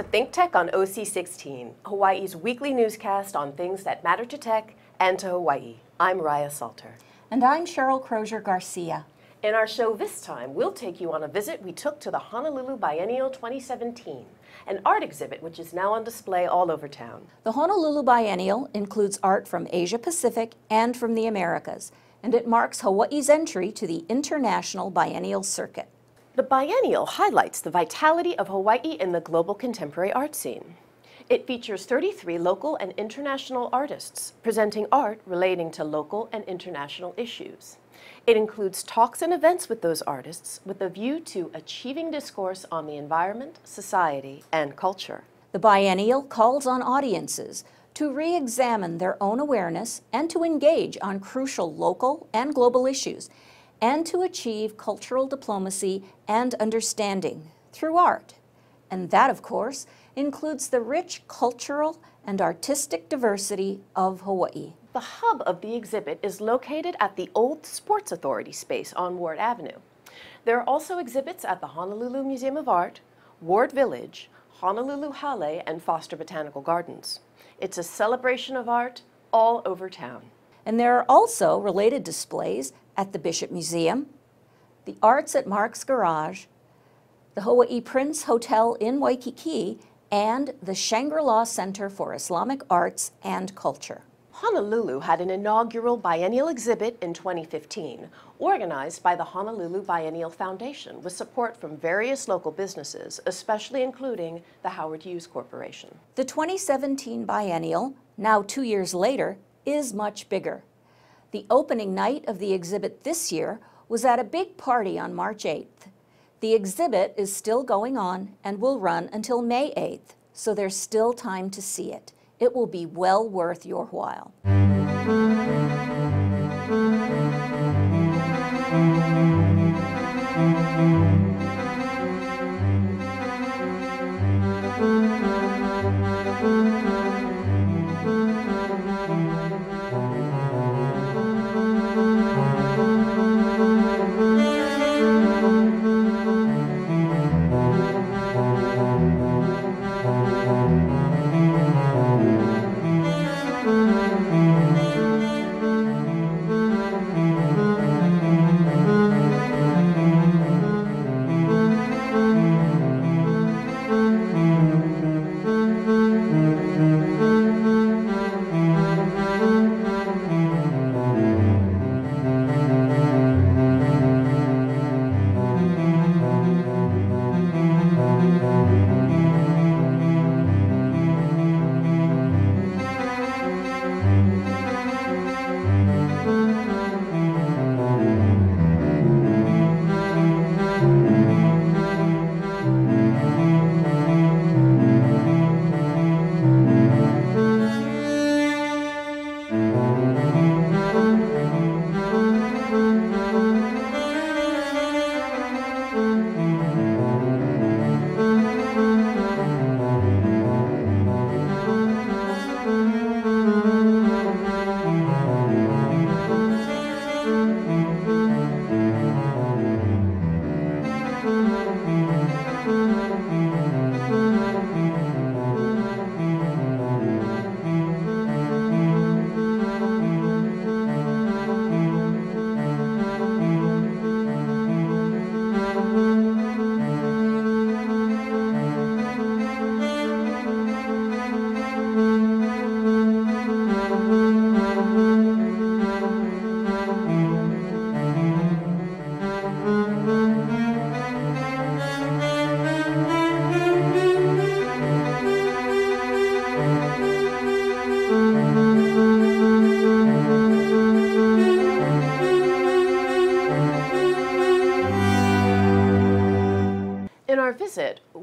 To Think Tech on OC16, Hawaii's weekly newscast on things that matter to tech and to Hawaii. I'm Raya Salter. And I'm Cheryl Crozier Garcia. In our show this time, we'll take you on a visit we took to the Honolulu Biennial 2017, an art exhibit which is now on display all over town. The Honolulu Biennial includes art from Asia Pacific and from the Americas, and it marks Hawaii's entry to the International Biennial Circuit. The biennial highlights the vitality of Hawaii in the global contemporary art scene. It features 33 local and international artists presenting art relating to local and international issues. It includes talks and events with those artists with a view to achieving discourse on the environment, society, and culture. The biennial calls on audiences to re examine their own awareness and to engage on crucial local and global issues, and to achieve cultural diplomacy and understanding through art. And that, of course, includes the rich cultural and artistic diversity of Hawaii. The hub of the exhibit is located at the Old Sports Authority space on Ward Avenue. There are also exhibits at the Honolulu Museum of Art, Ward Village, Honolulu Hale, and Foster Botanical Gardens. It's a celebration of art all over town. And there are also related displays at the Bishop Museum, the Arts at Mark's Garage, the Hawaii Prince Hotel in Waikiki, and the Shangri-La Center for Islamic Arts and Culture. Honolulu had an inaugural biennial exhibit in 2015, organized by the Honolulu Biennial Foundation with support from various local businesses, especially including the Howard Hughes Corporation. The 2017 biennial, now two years later, is much bigger. The opening night of the exhibit this year was at a big party on March 8th. The exhibit is still going on and will run until May 8th, so there's still time to see it. It will be well worth your while.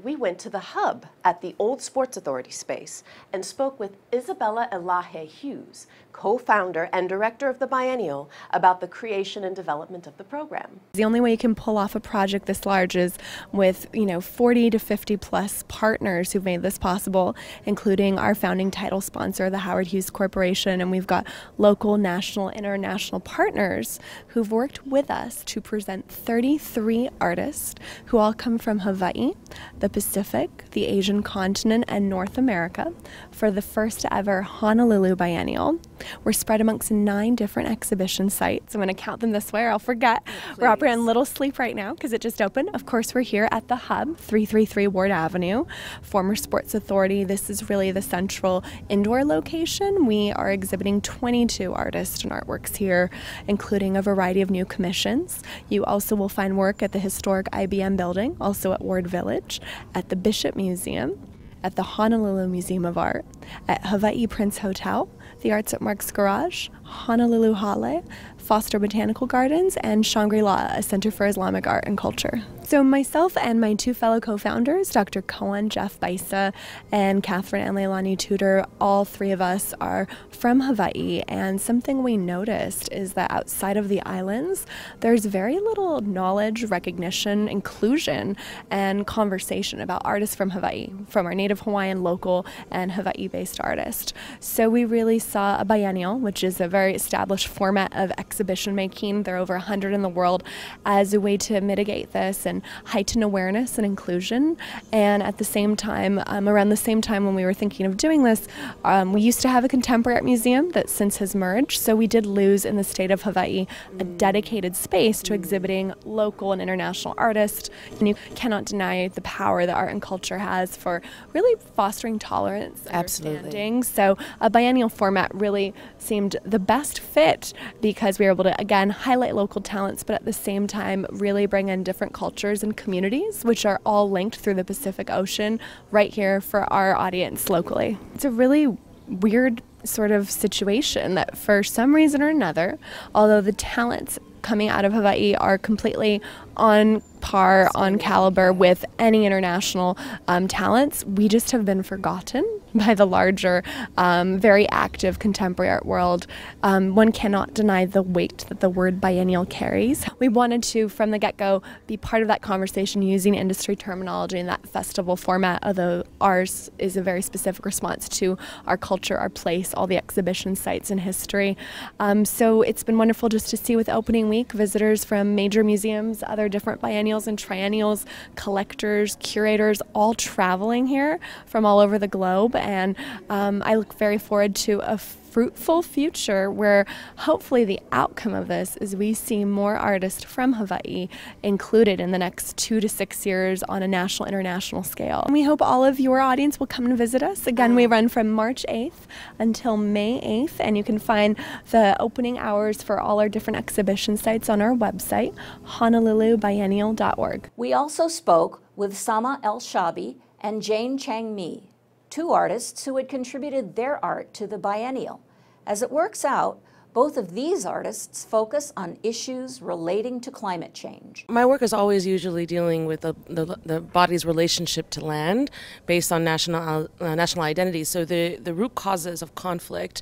We went to the hub at the Old Sports Authority space and spoke with Isabella Ellaheh Hughes, co-founder and director of the Biennial, about the creation and development of the program. The only way you can pull off a project this large is with, you know, 40 to 50 plus partners who've made this possible, including our founding title sponsor, the Howard Hughes Corporation, and we've got local, national, international partners who've worked with us to present 33 artists who all come from Hawaii Hawaii, the Pacific, the Asian continent, and North America for the first ever Honolulu Biennial. We're spread amongst nine different exhibition sites. I'm going to count them this way or I'll forget. we're operating little sleep right now because it just opened. Of course, we're here at the Hub, 333 Ward Avenue, former Sports Authority. This is really the central indoor location. We are exhibiting 22 artists and artworks here, including a variety of new commissions. You also will find work at the historic IBM building, also at Ward Village, at the Bishop Museum, at the Honolulu Museum of Art, at Hawaii Prince Hotel, the Arts at Mark's Garage, Honolulu Hale, Foster Botanical Gardens, and Shangri La, a center for Islamic art and culture. So, myself and my two fellow co founders, Dr. Koan Jeff Baisa and Catherine and Leilani Tudor, all three of us are from Hawaii. And something we noticed is that outside of the islands, there's very little knowledge, recognition, inclusion, and conversation about artists from Hawaii, from our native Hawaiian, local, and Hawaii based artists. So, we really saw a biennial, which is a very established format of exhibition making. There are over 100 in the world as a way to mitigate this and heighten awareness and inclusion. And at the same time, um, around the same time when we were thinking of doing this, um, we used to have a contemporary art museum that since has merged. So we did lose in the state of Hawaii a dedicated space to exhibiting local and international artists. And you cannot deny the power that art and culture has for really fostering tolerance, Absolutely. So a biennial format really seemed the best fit because we were able to again highlight local talents, but at the same time really bring in different cultures and communities, which are all linked through the Pacific Ocean right here for our audience locally. It's a really weird sort of situation that for some reason or another, although the talents coming out of Hawaii are completely on par, on caliber with any international um, talents. We just have been forgotten by the larger, um, very active contemporary art world. Um, one cannot deny the weight that the word biennial carries. We wanted to, from the get go, be part of that conversation using industry terminology in that festival format, although ours is a very specific response to our culture, our place, all the exhibition sites and history. Um, so it's been wonderful just to see with opening week visitors from major museums, other different biennials and triennials, collectors, curators, all traveling here from all over the globe. And um, I look very forward to a fruitful future where hopefully the outcome of this is we see more artists from Hawaii included in the next two to six years on a national international scale. And we hope all of your audience will come and visit us. Again, we run from March 8th until May 8th, and you can find the opening hours for all our different exhibition sites on our website, honolulubiennial.org. We also spoke with Sama Alshaibi and Jane Chang Mi, two artists who had contributed their art to the biennial. As it works out, both of these artists focus on issues relating to climate change. My work is always usually dealing with the, the, the body's relationship to land based on national, uh, national identity. So the, the root causes of conflict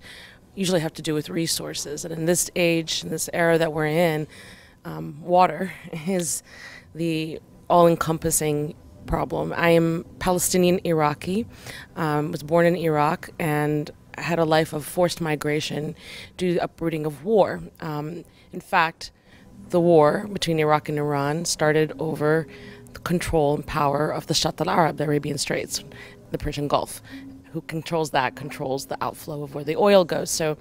usually have to do with resources. And in this age, in this era that we're in, um, water is the all encompassing problem. I am Palestinian Iraqi, um, was born in Iraq, and had a life of forced migration due to uprooting of war. Um, in fact, the war between Iraq and Iran started over the control and power of the Shatt al Arab, the Arabian Straits, the Persian Gulf. Who controls that controls the outflow of where the oil goes. So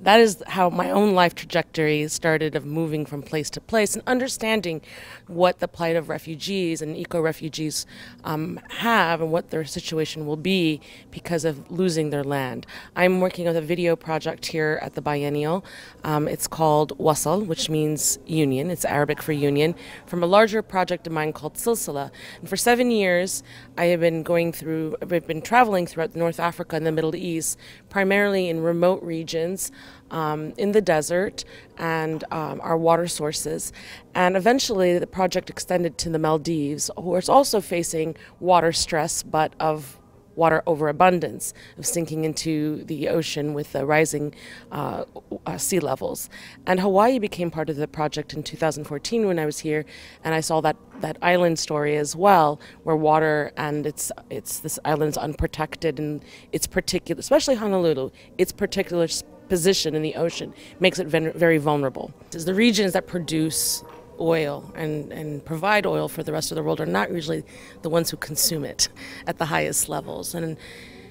that is how my own life trajectory started of moving from place to place and understanding what the plight of refugees and eco refugees um, have and what their situation will be because of losing their land. I'm working with a video project here at the Biennial. Um, it's called Wasal, which means union. It's Arabic for union, from a larger project of mine called Silsila. And for seven years, I have been going through, I've been traveling throughout North Africa and the Middle East, primarily in remote regions um, in the desert and um, our water sources. And eventually, the project extended to the Maldives, who is also facing water stress, but of water overabundance, of sinking into the ocean with the rising uh, uh, sea levels. And Hawaii became part of the project in 2014 when I was here, and I saw that, that island story as well, where water and it's, it's this island's unprotected and it's particular, especially Honolulu, its particular position in the ocean makes it very vulnerable. The regions that produce oil and, and provide oil for the rest of the world are not usually the ones who consume it at the highest levels. And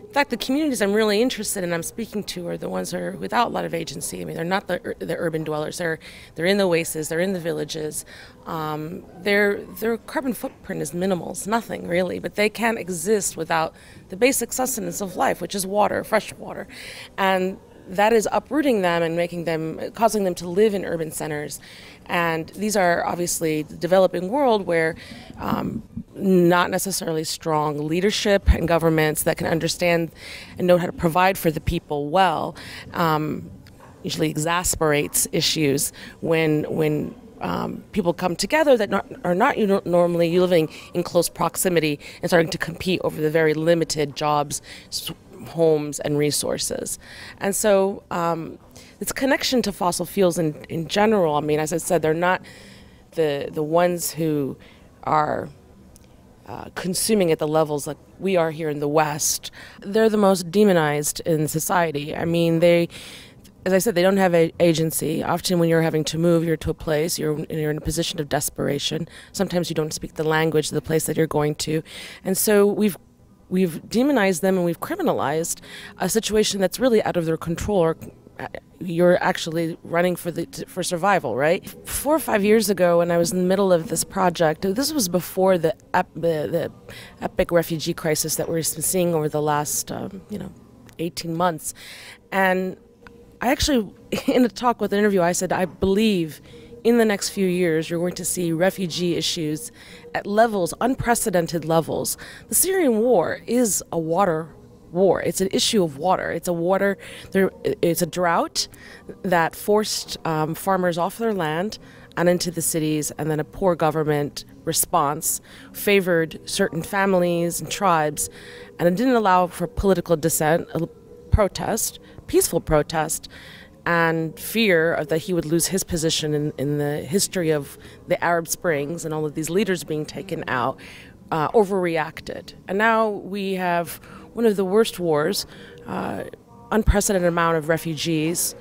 in fact, the communities I'm really interested in, I'm speaking to, are the ones that are without a lot of agency. I mean, they're not the, the urban dwellers. They're they're in the oases. They're in the villages. Um, their their carbon footprint is minimal. It's nothing really, but they can't exist without the basic sustenance of life, which is water, fresh water, and that is uprooting them and making them, causing them to live in urban centers. And these are obviously the developing world where um, not necessarily strong leadership and governments that can understand and know how to provide for the people well um, usually exasperates issues when when um, people come together that not, are not normally living in close proximity and starting to compete over the very limited jobs homes and resources. And so um, its connection to fossil fuels in, in general, I mean, as I said, they're not the, the ones who are uh, consuming at the levels like we are here in the West. They're the most demonized in society. I mean, they as I said, they don't have agency. Often, when you're having to move, you're to a place, you're, you're in a position of desperation. Sometimes you don't speak the language of the place that you're going to. And so we've we've demonized them and we've criminalized a situation that's really out of their control or uh, you're actually running for the for survival, right? Four or five years ago, when I was in the middle of this project, this was before the ep- the, the, epic refugee crisis that we're seeing over the last um, you know 18 months, and I actually in a talk with an interview, I said I believe in the next few years, you're going to see refugee issues at levels, unprecedented levels. The Syrian war is a water war. It's an issue of water. It's a water. There, it's a drought that forced um, farmers off their land and into the cities, and then a poor government response favored certain families and tribes, and it didn't allow for political dissent, protest, peaceful protest, and fear that he would lose his position in, in the history of the Arab Springs and all of these leaders being taken out, uh, overreacted. And now we have one of the worst wars, uh, unprecedented amount of refugees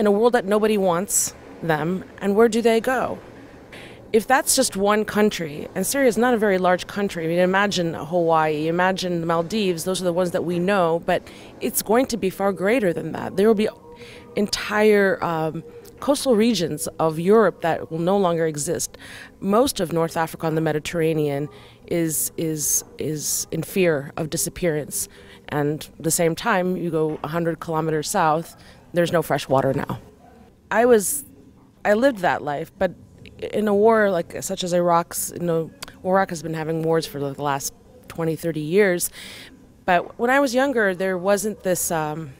in a world that nobody wants them. And where do they go? If that's just one country, and Syria is not a very large country, I mean, imagine Hawaii, imagine the Maldives, those are the ones that we know, but it's going to be far greater than that. There will be entire um, coastal regions of Europe that will no longer exist. Most of North Africa and the Mediterranean is is is in fear of disappearance. And at the same time, you go 100 kilometers south, there's no fresh water now. I was, I lived that life, but in a war like such as Iraq's, you know, Iraq has been having wars for the last 20, 30 years. But when I was younger, there wasn't this. Um,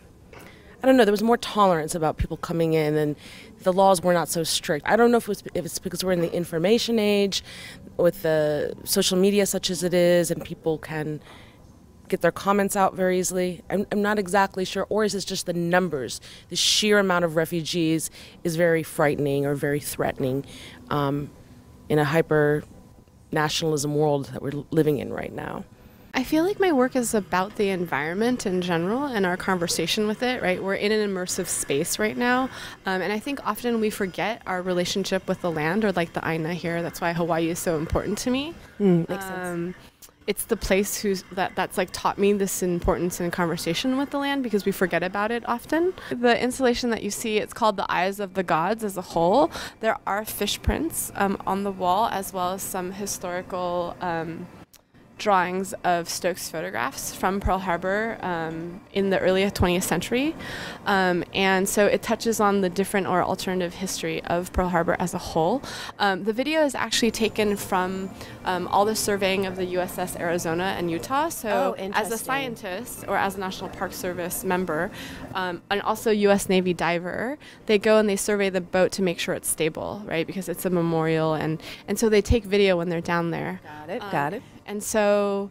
I don't know, there was more tolerance about people coming in and the laws were not so strict. I don't know if, it was, if it's because we're in the information age with the social media such as it is and people can get their comments out very easily. I'm, I'm not exactly sure. Or is it just the numbers? The sheer amount of refugees is very frightening or very threatening um, in a hyper nationalism world that we're living in right now. I feel like my work is about the environment in general and our conversation with it, right? We're in an immersive space right now. Um, and I think often we forget our relationship with the land or like the Aina here. That's why Hawaii is so important to me. Mm, makes um, sense. It's the place who's that that's like taught me this importance in conversation with the land because we forget about it often. The installation that you see, it's called the Eyes of the Gods as a whole. There are fish prints um, on the wall as well as some historical um, drawings of Stokes photographs from Pearl Harbor um, in the early 20th century. Um, and so it touches on the different or alternative history of Pearl Harbor as a whole. Um, the video is actually taken from um, all the surveying of the USS Arizona and Utah. So oh, as a scientist or as a National Park Service member um, and also US Navy diver, they go and they survey the boat to make sure it's stable, right? Because it's a memorial and, and so they take video when they're down there. Got it, got it. And so,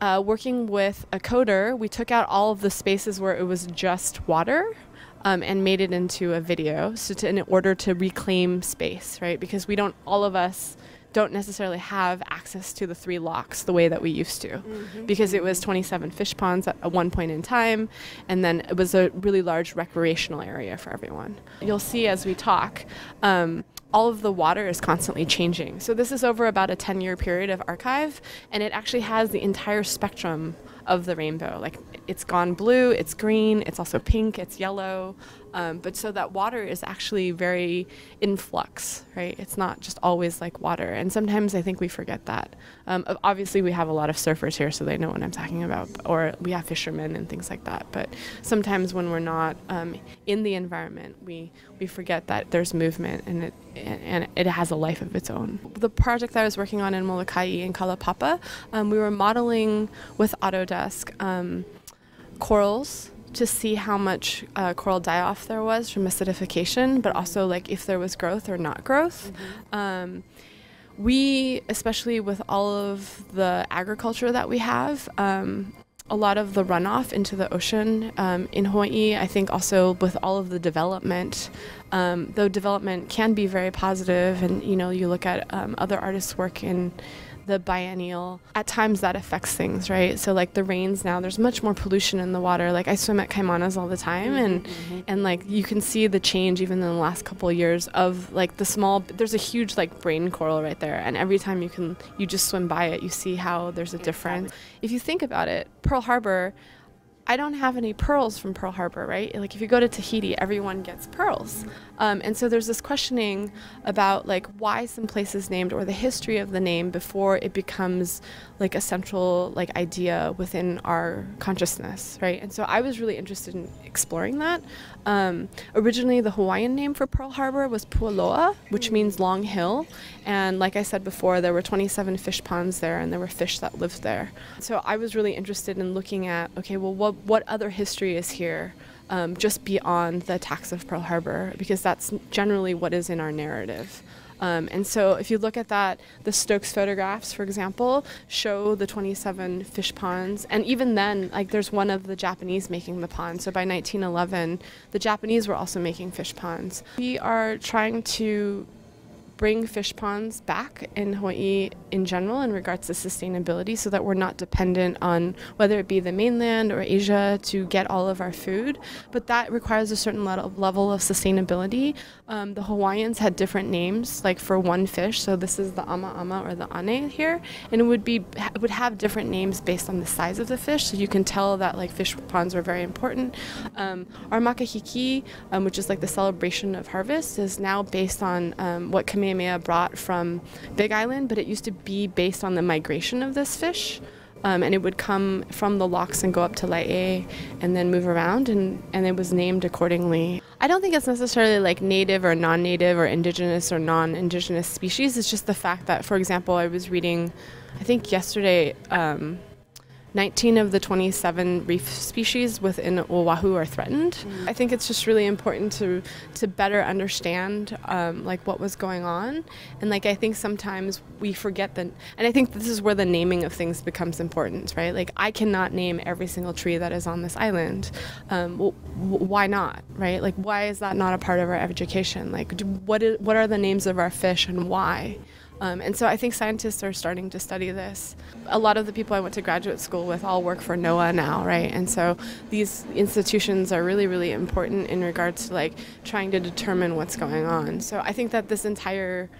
uh, working with a coder, we took out all of the spaces where it was just water um, and made it into a video. So, to, in order to reclaim space, right? Because we don't, all of us don't necessarily have access to the three lochs the way that we used to mm-hmm. because it was 27 fish ponds at, one point in time and then it was a really large recreational area for everyone you'll see as we talk um, all of the water is constantly changing. So this is over about a 10 year period of archive, and it actually has the entire spectrum of the rainbow. Like it's gone blue, it's green, it's also pink, it's yellow. Um, but so that water is actually very in flux, right? It's not just always like water. And sometimes I think we forget that. Um, obviously, we have a lot of surfers here, so they know what I'm talking about, or we have fishermen and things like that. But sometimes when we're not um, in the environment, we, we forget that there's movement and it, and it has a life of its own. The project that I was working on in Molokai in Kalaupapa, um, we were modeling with Autodesk um, corals to see how much uh, coral die-off there was from acidification, but also like if there was growth or not growth. Mm-hmm. Um, we, especially with all of the agriculture that we have, um, a lot of the runoff into the ocean um, in Hawaii. I think also with all of the development, um, though development can be very positive, and you know you look at um, other artists' work in the biennial, at times that affects things, right? So like the rains now, there's much more pollution in the water. Like I swim at Kaimanas all the time, mm-hmm, and mm-hmm. and like you can see the change even in the last couple of years of like the small. There's a huge like brain coral right there, and every time you can you just swim by it, you see how there's a difference. If you think about it, Pearl Harbor I don't have any pearls from Pearl Harbor, right? Like if you go to Tahiti, everyone gets pearls. Um, and so there's this questioning about like why some places named or the history of the name before it becomes like a central like idea within our consciousness, right? And so I was really interested in exploring that. Um, originally, the Hawaiian name for Pearl Harbor was Puuloa, which means long hill. And like I said before, there were 27 fish ponds there, and there were fish that lived there. So I was really interested in looking at okay, well, what what other history is here? Um, just beyond the attacks of Pearl Harbor, because that's generally what is in our narrative. Um, and so if you look at that, the Stokes photographs, for example, show the 27 fish ponds. And even then, like there's one of the Japanese making the pond. So by 1911, the Japanese were also making fish ponds. We are trying to bring fish ponds back in Hawaii in general in regards to sustainability so that we're not dependent on whether it be the mainland or Asia to get all of our food. But that requires a certain level of sustainability. Um, the Hawaiians had different names, like for one fish. So this is the ama ama or the ane here, and it would be would have different names based on the size of the fish. So you can tell that like fish ponds were very important. Um, our makahiki, um, which is like the celebration of harvest, is now based on um, what Kamehameha brought from Big Island, but it used to be based on the migration of this fish. Um, and it would come from the lochs and go up to Laie and then move around, and, and it was named accordingly. I don't think it's necessarily like native or non native or indigenous or non indigenous species. It's just the fact that, for example, I was reading, I think yesterday, um, 19 of the 27 reef species within Oahu are threatened. Mm. I think it's just really important to to better understand um, like what was going on, and like I think sometimes we forget that, and I think this is where the naming of things becomes important, right? Like I cannot name every single tree that is on this island. Um, well, why not, right? Like why is that not a part of our education? Like what is what are the names of our fish and why? Um, and so I think scientists are starting to study this. A lot of the people I went to graduate school with all work for NOAA now, right? And so these institutions are really, really important in regards to like trying to determine what's going on. So I think that this entire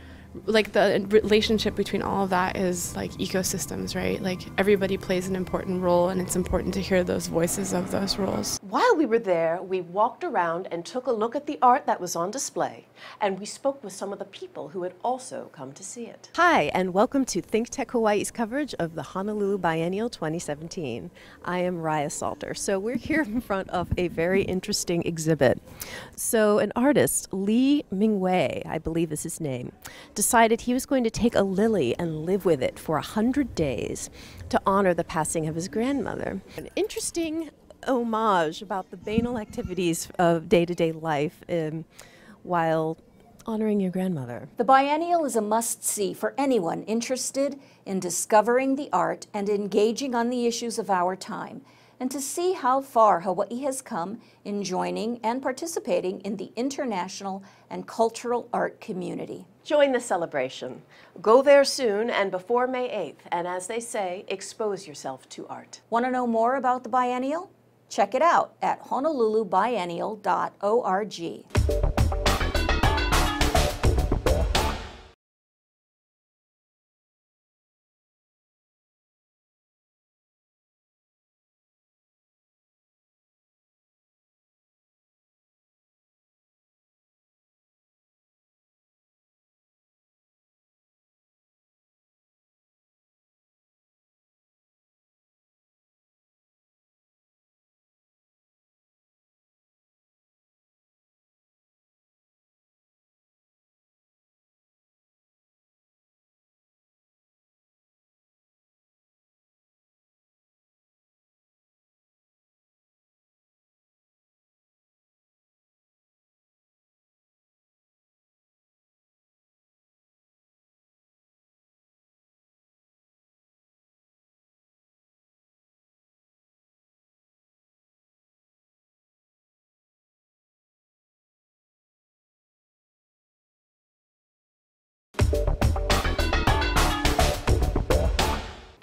like the relationship between all of that is like ecosystems, right? Like everybody plays an important role, and it's important to hear those voices of those roles. While we were there, we walked around and took a look at the art that was on display, and we spoke with some of the people who had also come to see it. Hi, and welcome to Think Tech Hawaii's coverage of the Honolulu Biennial 2017. I am Raya Salter. So we're here in front of a very interesting exhibit. So an artist, Lee Mingwei, I believe is his name, decided he was going to take a lily and live with it for a hundred days to honor the passing of his grandmother. An interesting homage about the banal activities of day to day life um, while honoring your grandmother. The biennial is a must see for anyone interested in discovering the art and engaging on the issues of our time and to see how far Hawaii has come in joining and participating in the international and cultural art community. Join the celebration. Go there soon and before May 8th, and as they say, expose yourself to art. Want to know more about the biennial? Check it out at honolulubiennial.org.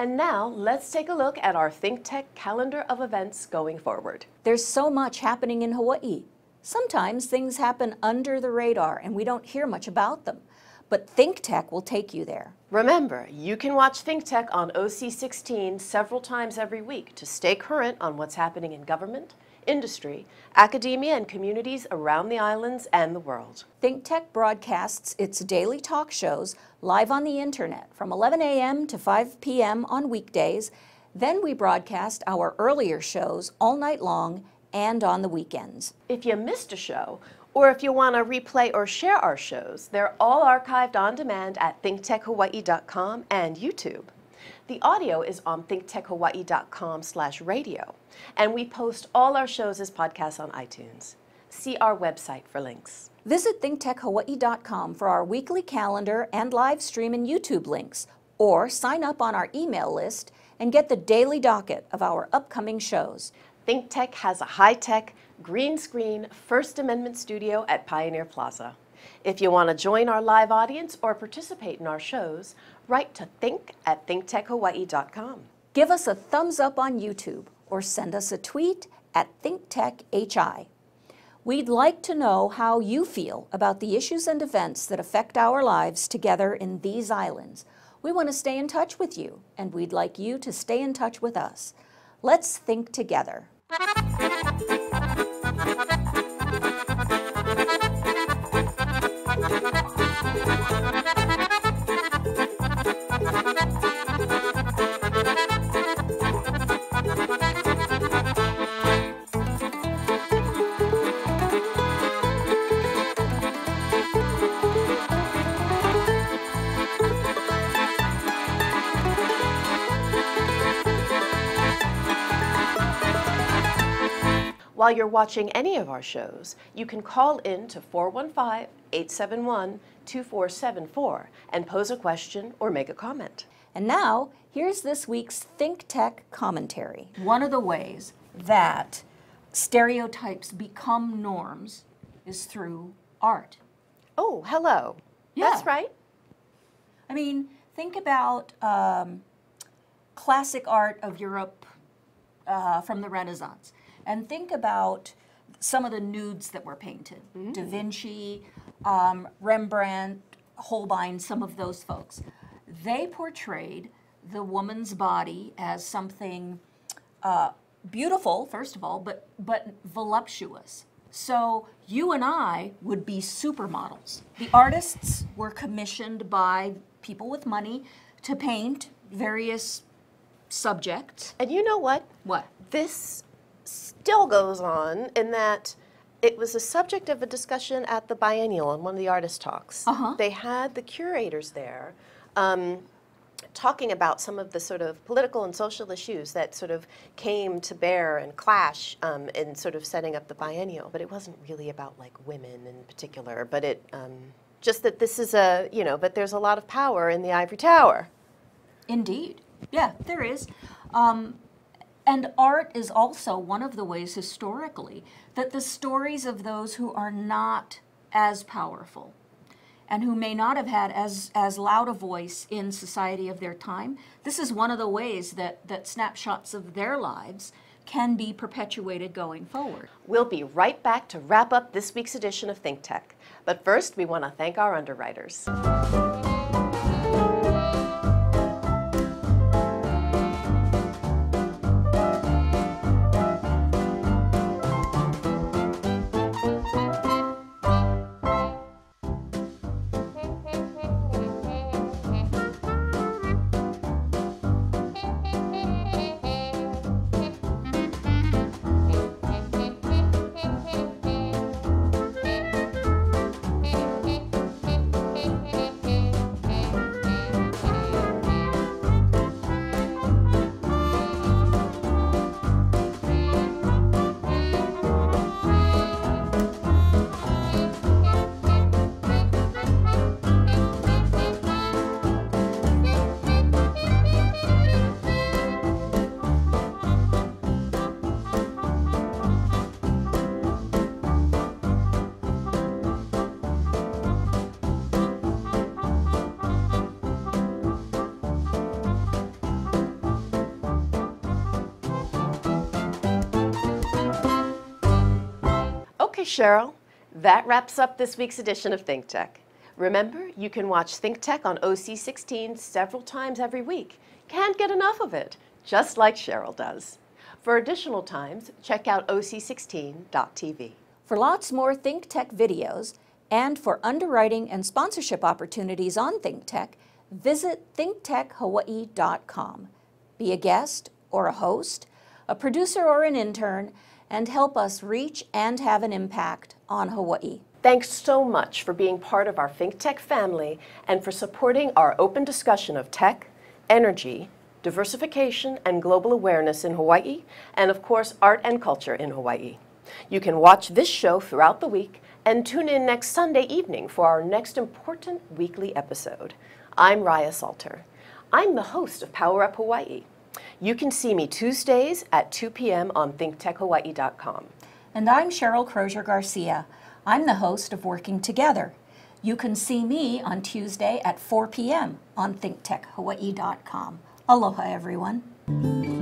And now let's take a look at our ThinkTech calendar of events going forward. There's so much happening in Hawaii. Sometimes things happen under the radar and we don't hear much about them. But ThinkTech will take you there. Remember, you can watch ThinkTech on OC16 several times every week to stay current on what's happening in government, industry, academia, and communities around the islands and the world. ThinkTech broadcasts its daily talk shows live on the internet from 11 a.m. to 5 p.m. on weekdays. Then we broadcast our earlier shows all night long and on the weekends. If you missed a show, or if you want to replay or share our shows, they're all archived on demand at thinktechhawaii.com and YouTube. The audio is on thinktechhawaii.com slash radio, and we post all our shows as podcasts on iTunes. See our website for links. Visit thinktechhawaii.com for our weekly calendar and live stream and YouTube links, or sign up on our email list and get the daily docket of our upcoming shows. ThinkTech has a high-tech, green screen, First Amendment studio at Pioneer Plaza. If you want to join our live audience or participate in our shows, write to think at thinktechhawaii.com. Give us a thumbs up on YouTube or send us a tweet at ThinkTechHI. We'd like to know how you feel about the issues and events that affect our lives together in these islands. We want to stay in touch with you, and we'd like you to stay in touch with us. Let's think together. While you're watching any of our shows, you can call in to 415 871 2474 and pose a question or make a comment. And now, here's this week's Think Tech commentary. One of the ways that stereotypes become norms is through art. Oh, hello. That's right. I mean, think about um, classic art of Europe uh, from the Renaissance, and think about some of the nudes that were painted. Da Vinci, um, Rembrandt, Holbein, some of those folks. They portrayed the woman's body as something uh, beautiful, first of all, but but voluptuous. So you and I would be supermodels. The artists were commissioned by people with money to paint various subjects. And you know what? What? This still goes on in that it was a subject of a discussion at the biennial on one of the artist talks. Uh-huh. They had the curators there um, talking about some of the sort of political and social issues that sort of came to bear and clash um, in sort of setting up the biennial. But it wasn't really about like women in particular, but it um, just that this is a, you know, but there's a lot of power in the ivory tower. Indeed. Yeah, there is. Um, and art is also one of the ways historically that the stories of those who are not as powerful and who may not have had as, as loud a voice in society of their time, this is one of the ways that, that snapshots of their lives can be perpetuated going forward. We'll be right back to wrap up this week's edition of Think Tech. But first, we want to thank our underwriters. Cheryl, that wraps up this week's edition of Think Tech. Remember, you can watch Think Tech on OC16 several times every week. Can't get enough of it, just like Cheryl does. For additional times, check out OC16.tv. For lots more Think Tech videos and for underwriting and sponsorship opportunities on Think Tech, visit thinktechhawaii.com. Be a guest or a host, a producer or an intern, and help us reach and have an impact on Hawaii. Thanks so much for being part of our Think Tech family and for supporting our open discussion of tech, energy, diversification, and global awareness in Hawaii, and of course, art and culture in Hawaii. You can watch this show throughout the week and tune in next Sunday evening for our next important weekly episode. I'm Raya Salter. I'm the host of Power Up Hawaii. You can see me Tuesdays at 2 p.m. on thinktechhawaii.com. And I'm Cheryl Crozier Garcia. I'm the host of Working Together. You can see me on Tuesday at 4 p.m. on thinktechhawaii.com. Aloha, everyone.